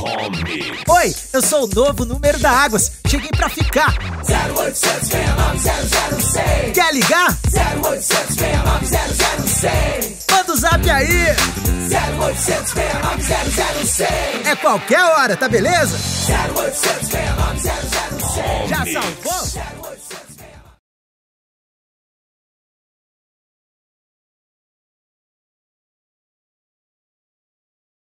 Oi, eu sou o novo número da Águas. Cheguei pra ficar. 0800 Quer ligar? 0800 Manda o zap aí. 0800 É qualquer hora, tá beleza? 0800 Já salvou?